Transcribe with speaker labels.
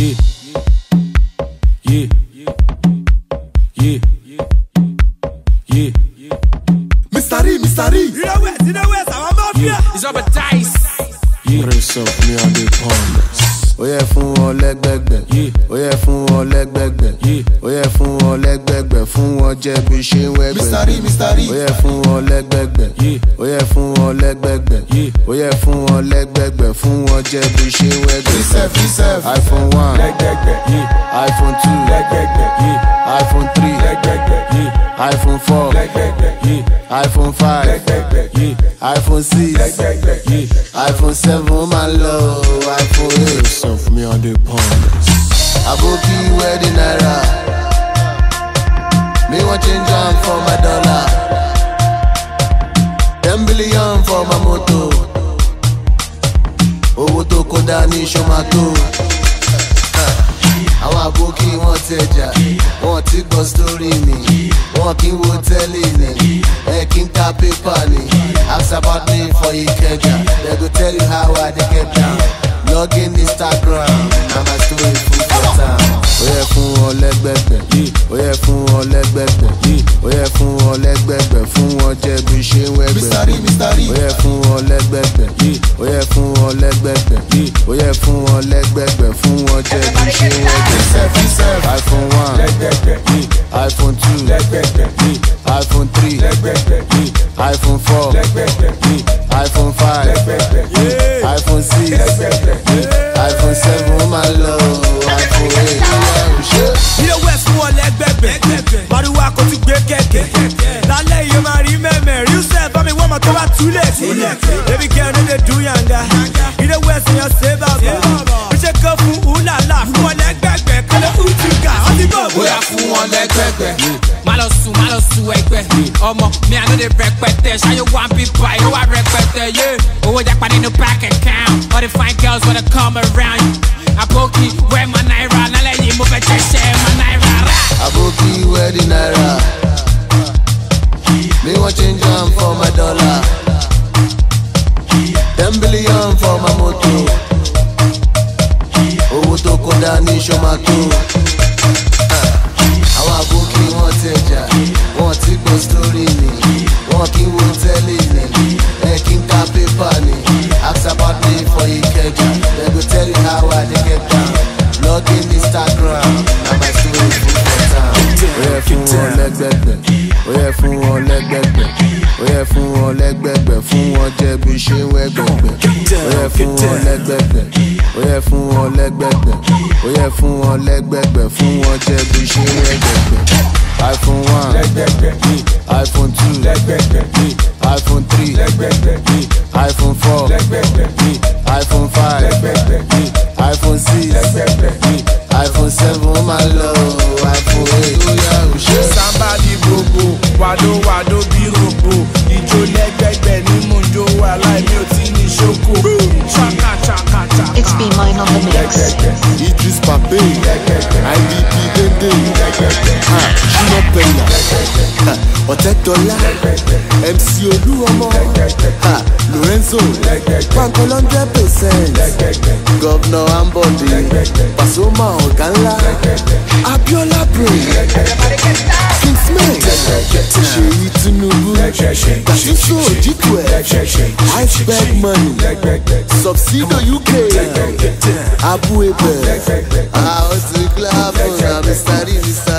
Speaker 1: E, e. Yeah. Yeah. Mystery, mystery. You know where? You know where? Our mafia. It's all about dice. Yeah. Prince of me and the palms. ó yẹ fún wọn lẹ́gbẹ̀gbẹ̀ ó oh, yẹ fún wọn lẹ́gbẹ̀gbẹ̀ ó oh, yẹ fún wọn lẹ́gbẹ̀gbẹ̀ fún wọn jẹ bí ṣe ń wẹ́gbẹ̀ ó yẹ fún wọn lẹ́gbẹ̀gbẹ̀ ó oh, yẹ fún wọn lẹ́gbẹ̀gbẹ̀ ó yẹ fún wọn lẹ́gbẹ̀gbẹ̀ fún wọn jẹ bí ṣe ń wẹ́gbẹ̀ iphone one iphone two iphone three iphone four iphone five iphone six iphone seven my love. iphone eight. serve me on the pump. aboki wedding naira me want change am for my dollar ten billion for my motor Owo to koda ni shomato àwọn àbókí wọn tẹjà wọn ti gbọ́ sórí mi wọn kì í wo tẹ́lẹ̀ ni ẹ kì í ta pépà ni ask about me for Ikeja they go tell you how I dey get down log Instagram na my story full for town. ó yẹ fún ọ lẹ́gbẹ̀gbẹ̀ ó yẹ fún ọ lẹ́gbẹ̀gbẹ̀ ó yẹ fún ọ wọn fún wọn jẹ ṣe wẹ́gbẹ̀ ó fún wọn lẹ́gbẹ̀gbẹ̀ fún wọn lẹ́gbẹ̀gbẹ̀ fún wọn fún wọn jẹ ṣe wẹ́gbẹ̀ iphone one iphone two iphone three iphone four iphone five iphone six. too late. Too late. Baby girl, no dey do yanga. You dey waste your say baba. Mo ṣe kọ́ fún una la fún wọn lẹ́gbẹ̀gbẹ̀ kọ́ ló ń tún On the ti gbọ́ bóyá fún wọn lẹ́gbẹ̀gbẹ̀. Má lọ sùn, má lọ my, ẹgbẹ́. Ọmọ mi àná lè rẹpẹtẹ. Ṣáyé wá bí bá yóò wá rẹpẹtẹ yé. Owó japa nínú bank account. All the fine girls wanna come around. Àpòkì wẹ́ my náírà. nation máa kí. Ah, àwọn àbókí wọn tẹjà wọn ti gbọ́ sítórí mi wọn kí wo tẹ́lẹ̀ mi ẹ kí n ka pépà ni ask about me for Ikeja dem go tell you how I get down log in Instagram na my story full for town. ó yẹ fún wọn lẹ́gbẹ̀gbẹ̀ ó yẹ fún wọn lẹ́gbẹ̀gbẹ̀ ẹ fún wọn lẹ́gbẹ̀gbẹ̀ fún wọn jẹ bí ṣe ń wẹ́gbẹ̀gbẹ̀ fún wọn lẹ́gbẹ̀gbẹ̀ ó fún wọn lẹ́gbẹ̀gbẹ̀ ó fún wọn lẹ́gbẹ̀gbẹ̀ fún wọn jẹ ṣe ń iPhone one iPhone two iPhone three. IDP Dende Ṣúná Pẹ̀lá Ọ̀tẹ́tọ́lá MC Olúọmọ Lorenzo Panko hundred percent Gọ́vnọ̀ Ambọ̀dé Pasuma ọ̀gá ńlá Abiola Bray Kingsman Ṣèyí Tinubu Tàṣíṣó Òjìkú ẹ̀ Iceberg Money Subsido UK Abu Ebel. Ah, لب کنم سری نیست